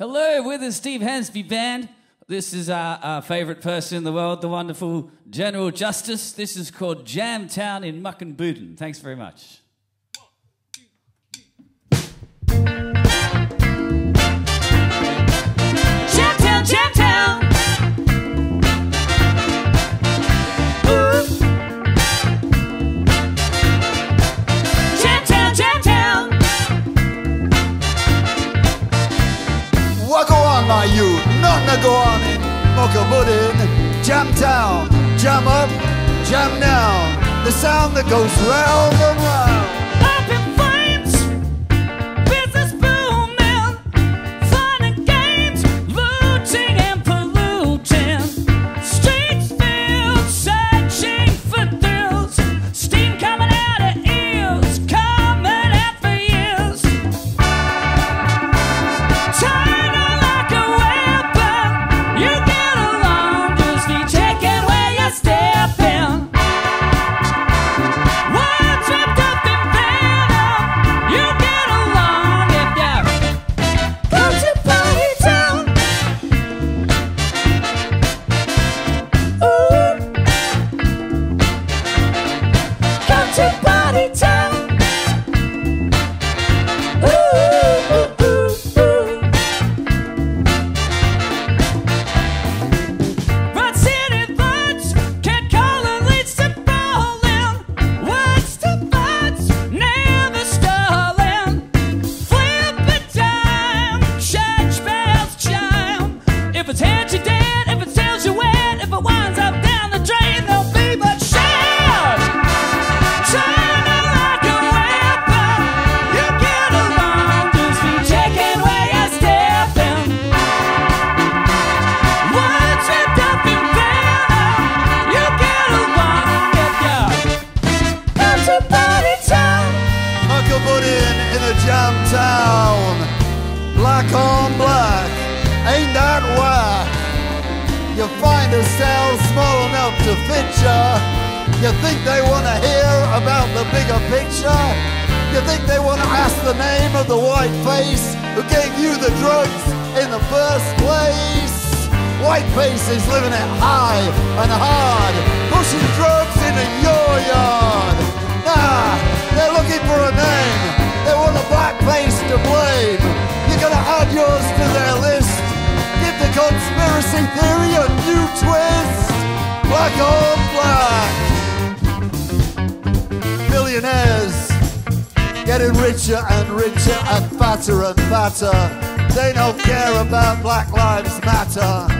Hello, we're the Steve Hensby Band. This is our, our favourite person in the world, the wonderful General Justice. This is called Jamdown in Mukinbudin. Thanks very much. To go on in Mukinbudin. Jam town, jam up, jam down. The sound that goes round and round. Go in a jam town. Black on black, ain't that whack? You find a cell small enough to fit ya. You think they wanna hear about the bigger picture? You think they wanna ask the name of the white face who gave you the drugs in the first place? White face is living it high and hard, pushing drugs into your conspiracy theory a new twist. Black on black. Millionaires getting richer and richer and fatter and fatter. They don't care about Black Lives Matter.